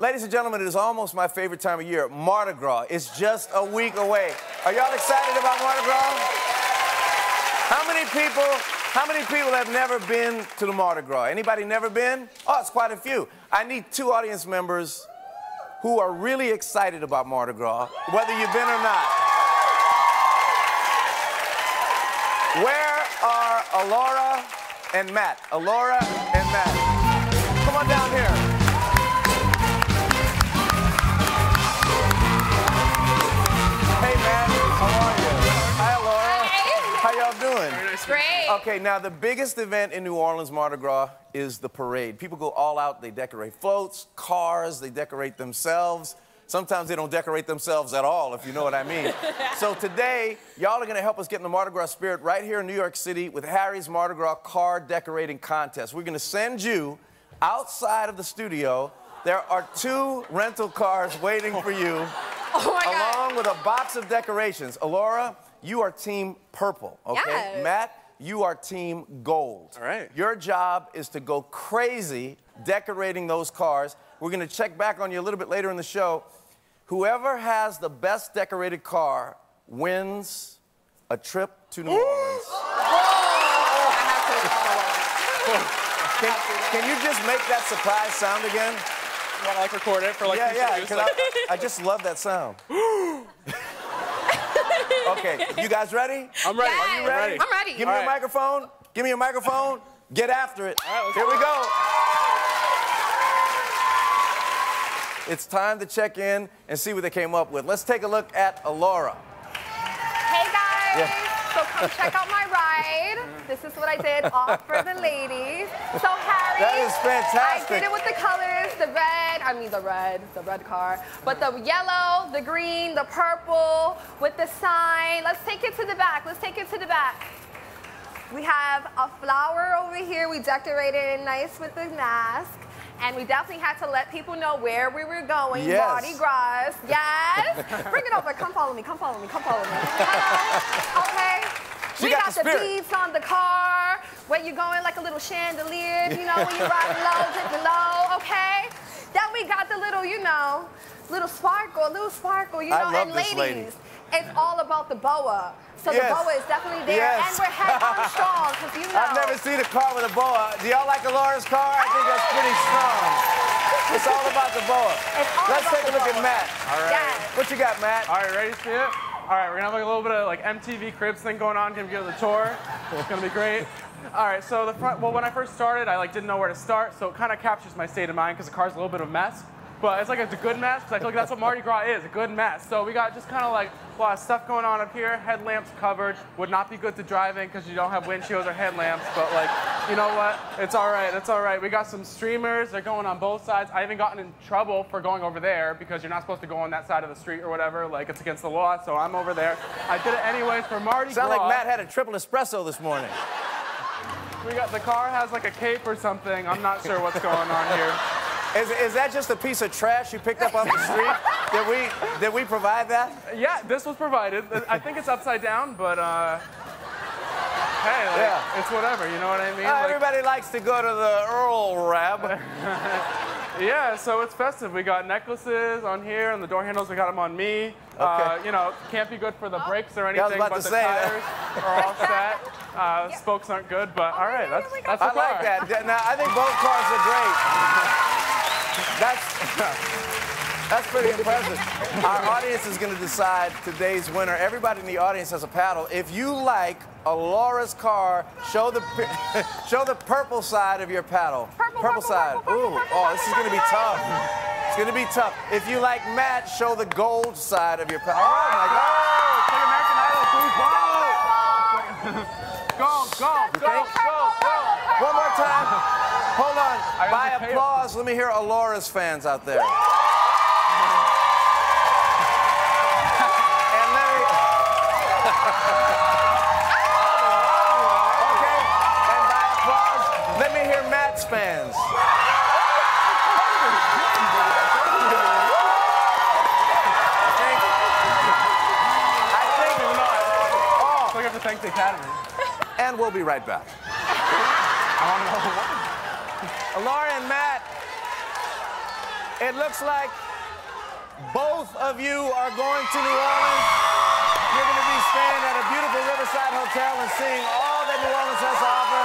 Ladies and gentlemen, it is almost my favorite time of year. Mardi Gras is just a week away. Are y'all excited about Mardi Gras? How many people, how many people have never been to the Mardi Gras? Anybody never been? Oh, it's quite a few. I need two audience members who are really excited about Mardi Gras, whether you've been or not. Where are Alora and Matt? Alora and Matt. Come on down here. Okay, now the biggest event in New Orleans Mardi Gras is the parade. People go all out, they decorate floats, cars, they decorate themselves. Sometimes they don't decorate themselves at all, if you know what I mean. so today, y'all are gonna help us get in the Mardi Gras spirit right here in New York City with Harry's Mardi Gras car decorating contest. We're gonna send you outside of the studio. There are two rental cars waiting for you Oh my God. along with a box of decorations. Alora, you are team purple, okay? Yes. Matt, you are team gold. All right. Your job is to go crazy decorating those cars. We're gonna check back on you a little bit later in the show. Whoever has the best decorated car wins a trip to New Orleans. Can, can you just make that surprise sound again? You want to like record it for like yeah, yeah, use? 'cause Like, I, I just love that sound. okay, you guys ready? I'm ready. Yes. Are you ready? I'm ready. Give me All a right. microphone. Give me a microphone. Get after it. All right, let's Here we go. go. It's time to check in and see what they came up with. Let's take a look at Alora. Hey guys. Yeah. So come check out my ride. This is what I did all for the ladies. So Harry. That is fantastic. I did it with the colors, the red, I mean the red, the red car, but the yellow, the green, the purple, with the sign. Let's take it to the back. Let's take it to the back. We have a flower over here. We decorated it nice with the mask. And we definitely had to let people know where we were going. Yes. Mardi Gras. Yes. Bring it over. Come follow me. Come follow me. Come follow me. Hello. Okay. She we got got, the the, spirit. beads on the car. Where you going like a little chandelier, you know, when you ride low, dip low, okay? Then we got the little, you know, little sparkle, a little sparkle, you know, I love and this ladies. lady. It's all about the boa. So Yes. the boa is definitely there. Yes. And we're head on strong, because you know. I've never seen a car with a boa. Do y'all like Alora's car? I think that's pretty strong. It's all about the boa. It's all Let's about take a the look at. Matt. All right. Yes. What you got, Matt? All right, ready to see it? All right, we're gonna have like a little bit of like MTV Cribs thing going on. Gonna give a tour. It's gonna be great. All right, so the front. Well, when I first started, I like didn't know where to start, so it kind of captures my state of mind because the car's a little bit of a mess. But it's like it's a good mess because I feel like that's what Mardi Gras is, a good mess. So we got just kind of like a lot of stuff going on up here. Headlamps covered. Would not be good to drive in because you don't have windshields or headlamps. But like, you know what? It's all right. It's all right. We got some streamers. They're going on both sides. I haven't gotten in trouble for going over there because you're not supposed to go on that side of the street or whatever. Like it's against the law. So I'm over there. I did it anyways for Mardi Sound Gras. like Matt had a triple espresso this morning. We got the car has like a cape or something. I'm not sure what's going on here. Is, is that just a piece of trash you picked up off the street? did we did we provide that? Yeah, this was provided. I think it's upside down, but uh, hey, like, Yeah. it's whatever. You know what I mean? Uh, Like, everybody likes to go to the Earl Rab. yeah, so it's festive. We got necklaces on here, and the door handles. We got them on me. Uh, you know, can't be good for the brakes or Yeah, I was anything, about but to the say that. tires are all set. Uh, Spokes aren't good, but all right, that's that's the I like that. Now I think both cars are great. That's that's pretty impressive. Our audience is going to decide today's winner. Everybody in the audience has a paddle. If you like Alora's car, show the show the purple side of your paddle. Purple, purple, side. purple, purple, Ooh, purple, oh, this is going to be tough. It's going to be tough. If you like Matt, show the gold side of your paddle. Oh my God. American Idol, please go. go, go, go, go, go. One more time. Hold on. By have to pay applause, let me hear Alora's fans out there. And let me. okay. And by applause, let me hear Matt's fans. I think. Even though I, Oh, I have to thank the Academy. and we'll be right back. Alora and Matt. It looks like both of you are going to New Orleans. You're going to be staying at a beautiful Riverside Hotel and seeing all that New Orleans has to offer.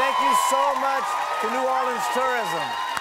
Thank you so much to New Orleans Tourism.